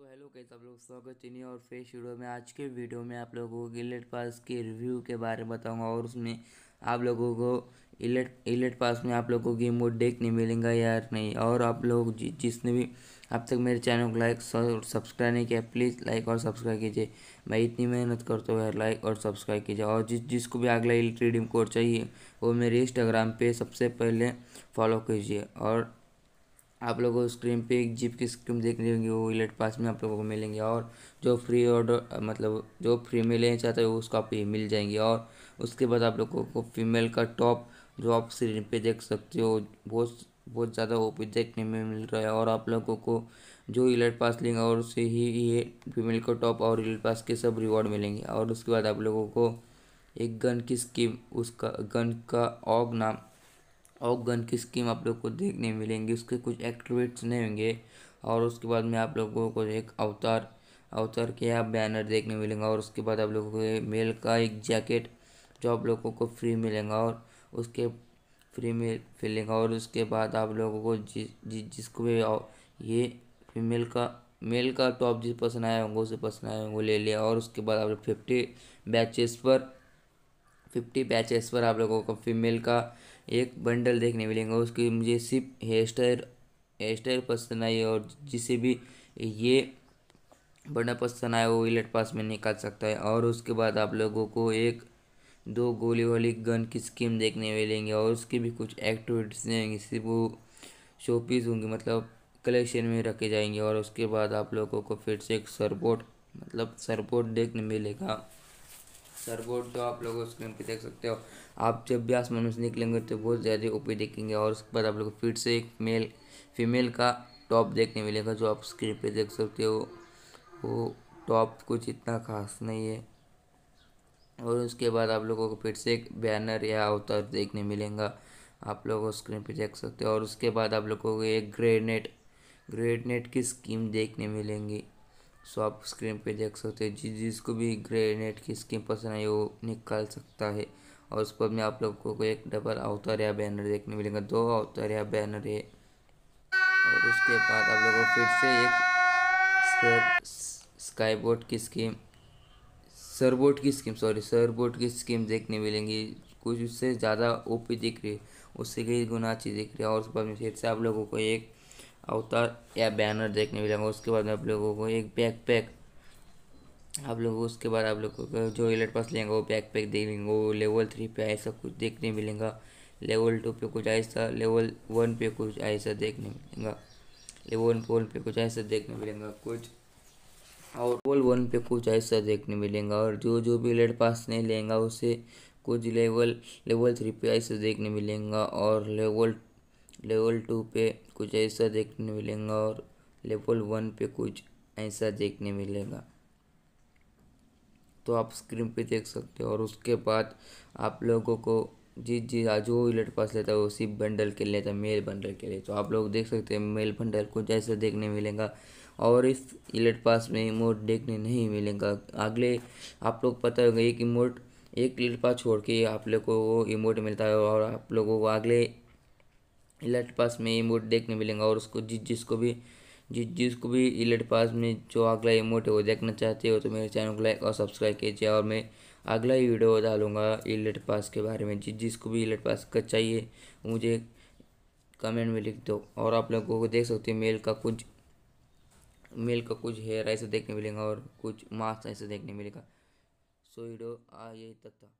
So hello कैसे आप लोग स्वागत है और फ्रेश शुरू में। आज के वीडियो में आप लोगों को इलेट पास के रिव्यू के बारे में बताऊँगा और उसमें आप लोगों को इलेट इलेट पास में आप लोगों को गेम मोड देखने मिलेगा यार नहीं। और आप लोग जि, जिसने भी अब तक मेरे चैनल को लाइक सब्सक्राइब नहीं किया प्लीज़ लाइक और सब्सक्राइब कीजिए। मैं इतनी मेहनत करता हूँ यार लाइक और सब्सक्राइब कीजिए। और जिस जिसको भी अगला इलेट रिडीम कोड चाहिए वो मेरे इंस्टाग्राम पे सबसे पहले फॉलो कीजिए। और आप लोगों को स्क्रीन पे एक जीप की स्क्रीन देखने होंगी, वो इलेट पास में आप लोगों को मिलेंगे और जो फ्री ऑर्डर मतलब जो फ्री में लेना चाहते हो, उसको आप ये मिल जाएँगे और उसके बाद आप लोगों को फीमेल का टॉप जो आप स्क्रीन पे देख सकते हो, बहुत बहुत ज़्यादा ओपी देखने में मिल रहा है और आप लोगों को जो इलेट पास लेंगे, और उससे ही ये फीमेल का टॉप और इलेट पास के सब रिवॉर्ड मिलेंगे। और उसके बाद आप लोगों को एक गन की स्कीम उसका गन का ऑग नाम और गन की स्कीम आप लोग को देखने मिलेंगी उसके कुछ एक्टिवेट्स नहीं होंगे। और उसके बाद में आप लोगों को एक अवतार अवतार के आप बैनर देखने मिलेंगे और उसके बाद आप लोगों को मेल का एक जैकेट जो आप लोगों को फ्री मिलेगा और उसके फ्री में मिलेगा और उसके बाद आप लोगों को जिस जि, जिसको भी ये फीमेल का मेल का टॉप जिस पसंद आया होंगे उसे पसंद आया होंगे ले लिया और उसके बाद आप लोग फिफ्टी बैचेस पर फिफ्टी बैचेस पर आप लोगों को फीमेल का एक बंडल देखने मिलेंगे, उसकी मुझे सिर्फ़ हेयर स्टाइल हेयर स्टाइल पसंद आई और जिसे भी ये बड़ा पसंद आया वो इलेट पास में निकाल सकता है। और उसके बाद आप लोगों को एक, दो गोली वाली गन की स्कीम देखने मिलेंगे और उसकी भी कुछ एक्टिविटीज़ होंगी सिर्फ़ वो शो पीस होंगी मतलब कलेक्शन में रखे जाएँगे और उसके बाद आप लोगों को फिर से एक सरबोट मतलब सरबोट देखने मिलेगा। सरबोर्ड जो आप लोग स्क्रीन पे देख सकते हो। आप जब भी आसमान में से निकलेंगे तो बहुत ज़्यादा ओपी देखेंगे और उसके बाद आप लोग फिर से एक मेल फीमेल का टॉप देखने मिलेगा जो आप स्क्रीन पे देख सकते हो। वो टॉप कुछ इतना खास नहीं है। और उसके बाद आप लोगों को फिर से एक बैनर या अवतार देखने मिलेगा। आप लोग स्क्रीन पे देख सकते हो। और उसके बाद आप लोगों को एक ग्रेनेड ग्रेनेड की स्कीम देखने मिलेंगी। सो आप स्क्रीन पे देख सकते हैं। जिस, जिसको भी ग्रेनेड की स्कीम पसंद आई वो निकाल सकता है। और उस पर में आप लोगों को एक डबल अवतार या बैनर देखने मिलेगा। दो अवतार या बैनर है। और उसके बाद आप लोगों को फिर से एक स्काई बोर्ड की स्कीम सरबोट की स्कीम सॉरी सरबोट की स्कीम देखने मिलेंगी। कुछ उससे ज़्यादा ओपी दिख रही है। उससे कई गुना अच्छी दिख रही है। और उस पर फिर से आप लोगों को एक अवतार या बैनर देखने मिलेगा। उसके बाद में आप लोगों को एक बैक पैक आप लोग उसके बाद आप लोगों को जो इलेट पास लेंगे, वो बैक पैक देख लेंगे वो लेवल थ्री पे ऐसा कुछ देखने मिलेगा। लेवल टू पे कुछ ऐसा लेवल वन पे कुछ ऐसा देखने मिलेगा। लेवल फोर पे कुछ ऐसा देखने मिलेगा, कुछ और लेवल वन पे कुछ ऐसा देखने मिलेगा। और जो जो भी इलेट पास नहीं लेंगे, उसे कुछ लेवल लेवल थ्री पे ऐसा देखने मिलेगा। और लेवल लेवल टू पे कुछ ऐसा देखने मिलेगा और लेवल वन पे कुछ ऐसा देखने मिलेगा। तो आप स्क्रीन पे देख सकते हो और उसके बाद आप लोगों को जी जी जो इलेट पास लेता है, वो सिर्फ़ बंडल के लेता है, मेल बंडल के लिए। तो आप लोग देख सकते हैं मेल बंडल कुछ ऐसा देखने मिलेगा और इस इलेट पास में इमोट देखने नहीं मिलेगा। अगले आप लोग पता होगा एक इमोट, एक इलेट पास छोड़ के आप लोग को वो इमोट मिलता है और आप लोगों को अगले इलेट पास में इमोट देखने मिलेगा और उसको जिस जिसको भी, जिस जिसको भी इलेट पास में जो अगला इमोट है वो देखना चाहते हो तो मेरे चैनल को लाइक और सब्सक्राइब कीजिए और मैं अगला ही वीडियो डालूँगा इलेट पास के बारे में। जिस जिसको भी इलेट पास का चाहिए, मुझे कमेंट में लिख दो और आप लोगों को देख सकते हो मेल का कुछ, मेल का कुछ हेयर ऐसे देखने मिलेगा और कुछ मास्क ऐसे देखने मिलेगा। सो वीडियो यही तक था।